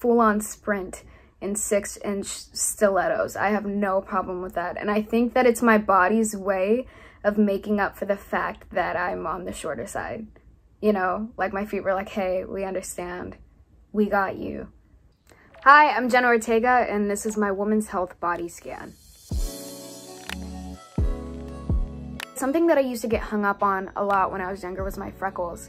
full-on sprint in six inch stilettos. I have no problem with that. And I think that it's my body's way of making up for the fact that I'm on the shorter side. You know, like my feet were like, hey, we understand. We got you. Hi, I'm Jenna Ortega, and this is my Women's Health Body Scan. Something that I used to get hung up on a lot when I was younger was my freckles.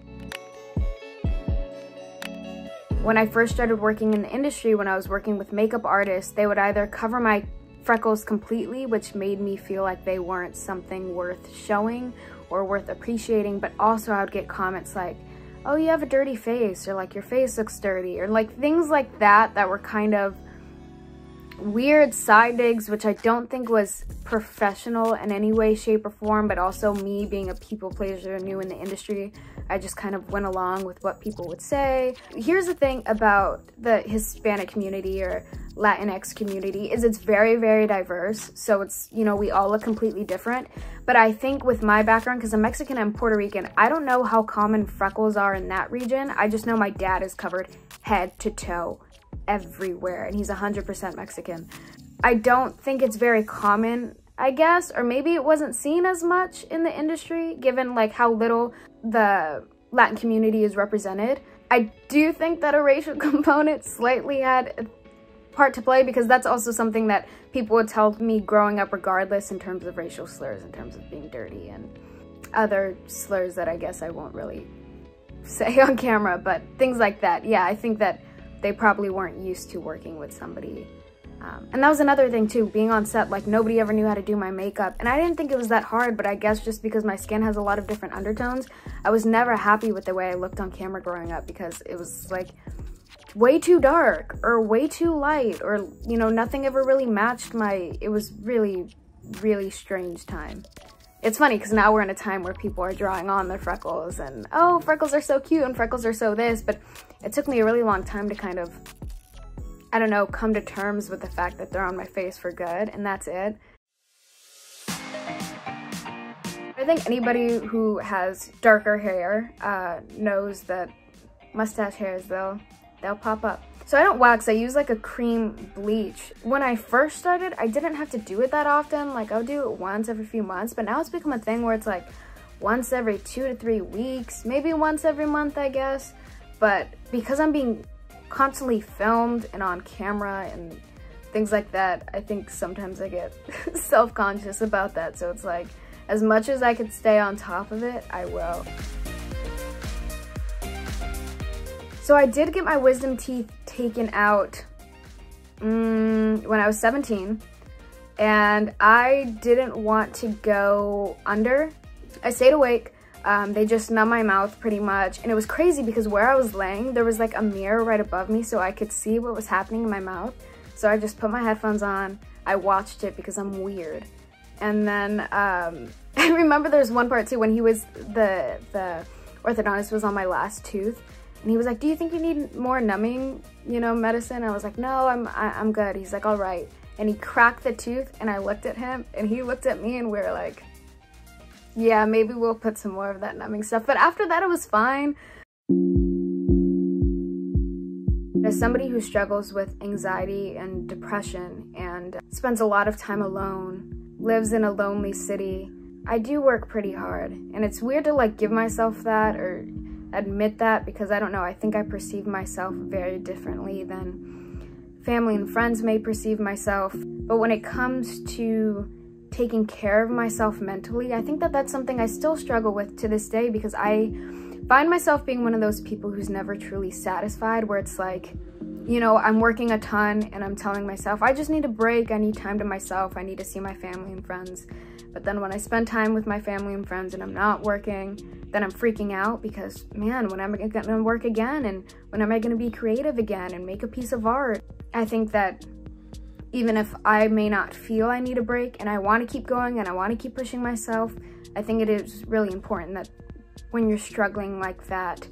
When I first started working in the industry, when I was working with makeup artists, they would either cover my freckles completely, which made me feel like they weren't something worth showing or worth appreciating, but also I would get comments like, oh, you have a dirty face, or like your face looks dirty, or like things like that that were kind of weird side digs, which I don't think was professional in any way, shape, or form, but also me being a people pleaser new in the industry. I just kind of went along with what people would say. Here's the thing about the Hispanic community or Latinx community is it's very, very diverse. So it's, you know, we all look completely different. But I think with my background, because I'm Mexican and Puerto Rican, I don't know how common freckles are in that region. I just know my dad is covered head to toe everywhere and he's 100% Mexican. I don't think it's very common, I guess, or maybe it wasn't seen as much in the industry given like how little the Latin community is represented. I do think that a racial component slightly had a part to play because that's also something that people would tell me growing up regardless in terms of racial slurs, in terms of being dirty and other slurs that I guess I won't really say on camera, but things like that. Yeah, I think that they probably weren't used to working with somebody. Um, and that was another thing too, being on set, like nobody ever knew how to do my makeup. And I didn't think it was that hard, but I guess just because my skin has a lot of different undertones, I was never happy with the way I looked on camera growing up because it was like way too dark or way too light or, you know, nothing ever really matched my, it was really, really strange time. It's funny because now we're in a time where people are drawing on their freckles and, oh, freckles are so cute and freckles are so this, but it took me a really long time to kind of, I don't know, come to terms with the fact that they're on my face for good and that's it. I think anybody who has darker hair uh, knows that mustache hairs, they'll, they'll pop up. So I don't wax, I use like a cream bleach. When I first started, I didn't have to do it that often. Like I'll do it once every few months, but now it's become a thing where it's like once every two to three weeks, maybe once every month, I guess. But because I'm being constantly filmed and on camera and things like that, I think sometimes I get self-conscious about that. So it's like, as much as I could stay on top of it, I will. So I did get my wisdom teeth taken out mm, when I was 17 and I didn't want to go under. I stayed awake. Um, they just numb my mouth pretty much. And it was crazy because where I was laying, there was like a mirror right above me so I could see what was happening in my mouth. So I just put my headphones on. I watched it because I'm weird. And then um, I remember there's one part too when he was, the, the orthodontist was on my last tooth and he was like, do you think you need more numbing, you know, medicine? I was like, no, I'm, I, am i am good. He's like, all right. And he cracked the tooth and I looked at him and he looked at me and we were like, yeah, maybe we'll put some more of that numbing stuff. But after that, it was fine. As somebody who struggles with anxiety and depression and spends a lot of time alone, lives in a lonely city, I do work pretty hard. And it's weird to like give myself that or admit that because I don't know, I think I perceive myself very differently than family and friends may perceive myself. But when it comes to taking care of myself mentally, I think that that's something I still struggle with to this day because I find myself being one of those people who's never truly satisfied where it's like, you know, I'm working a ton and I'm telling myself, I just need a break. I need time to myself. I need to see my family and friends. But then when I spend time with my family and friends and I'm not working, then I'm freaking out because, man, when am I gonna work again? And when am I gonna be creative again and make a piece of art? I think that even if I may not feel I need a break and I wanna keep going and I wanna keep pushing myself, I think it is really important that when you're struggling like that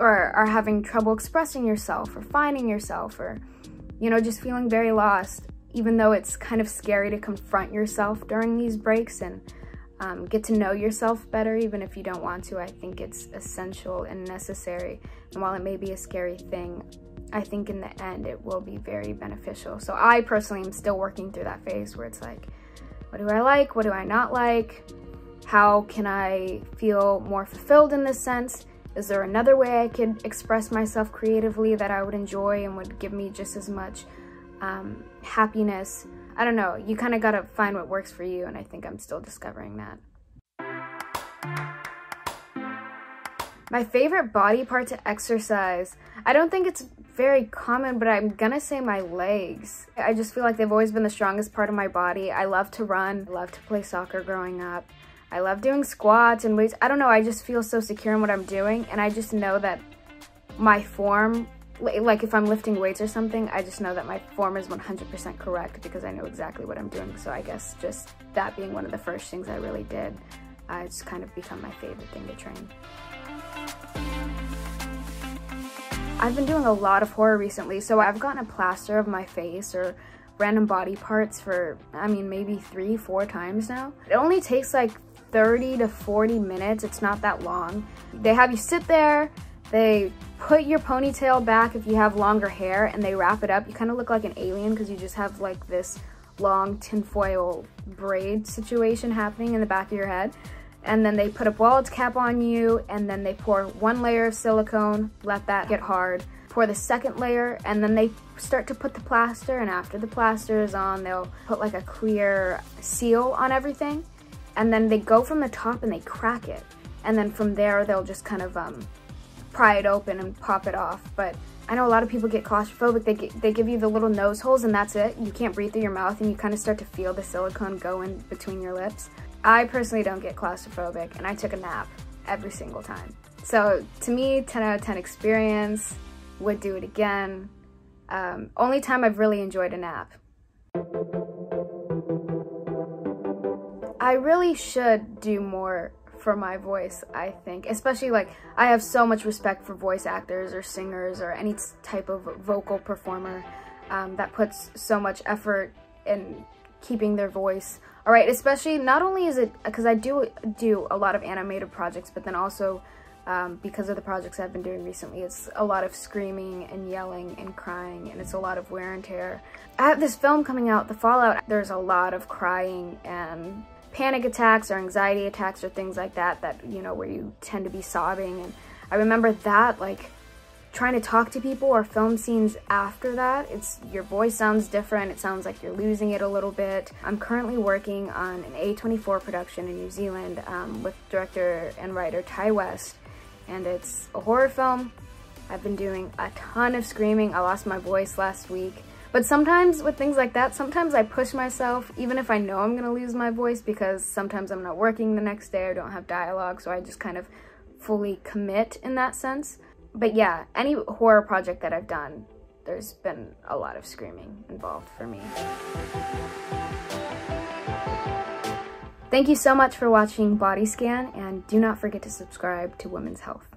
or are having trouble expressing yourself or finding yourself or, you know, just feeling very lost, even though it's kind of scary to confront yourself during these breaks and um, get to know yourself better, even if you don't want to. I think it's essential and necessary. And while it may be a scary thing, I think in the end it will be very beneficial. So I personally am still working through that phase where it's like, what do I like? What do I not like? How can I feel more fulfilled in this sense? Is there another way I could express myself creatively that I would enjoy and would give me just as much um, happiness? I don't know. You kind of got to find what works for you, and I think I'm still discovering that. My favorite body part to exercise. I don't think it's very common, but I'm gonna say my legs. I just feel like they've always been the strongest part of my body. I love to run. I love to play soccer growing up. I love doing squats and weights. I don't know, I just feel so secure in what I'm doing and I just know that my form, like if I'm lifting weights or something, I just know that my form is 100% correct because I know exactly what I'm doing. So I guess just that being one of the first things I really did, uh, it's kind of become my favorite thing to train. I've been doing a lot of horror recently, so I've gotten a plaster of my face or random body parts for, I mean, maybe three, four times now. It only takes like 30 to 40 minutes. It's not that long. They have you sit there, they put your ponytail back if you have longer hair, and they wrap it up. You kind of look like an alien because you just have like this long tinfoil braid situation happening in the back of your head. And then they put a wallet's cap on you, and then they pour one layer of silicone, let that get hard, pour the second layer, and then they start to put the plaster, and after the plaster is on, they'll put like a clear seal on everything and then they go from the top and they crack it. And then from there, they'll just kind of um, pry it open and pop it off. But I know a lot of people get claustrophobic. They, get, they give you the little nose holes and that's it. You can't breathe through your mouth and you kind of start to feel the silicone go in between your lips. I personally don't get claustrophobic and I took a nap every single time. So to me, 10 out of 10 experience, would do it again. Um, only time I've really enjoyed a nap. I really should do more for my voice, I think. Especially like, I have so much respect for voice actors or singers or any type of vocal performer um, that puts so much effort in keeping their voice. All right, especially not only is it, because I do do a lot of animated projects, but then also um, because of the projects I've been doing recently, it's a lot of screaming and yelling and crying, and it's a lot of wear and tear. I have this film coming out, The Fallout. There's a lot of crying and panic attacks or anxiety attacks or things like that that you know where you tend to be sobbing. And I remember that like trying to talk to people or film scenes after that it's your voice sounds different. It sounds like you're losing it a little bit. I'm currently working on an A24 production in New Zealand um, with director and writer Ti West. And it's a horror film. I've been doing a ton of screaming. I lost my voice last week but sometimes with things like that, sometimes I push myself, even if I know I'm gonna lose my voice because sometimes I'm not working the next day or don't have dialogue, so I just kind of fully commit in that sense. But yeah, any horror project that I've done, there's been a lot of screaming involved for me. Thank you so much for watching Body Scan, and do not forget to subscribe to Women's Health.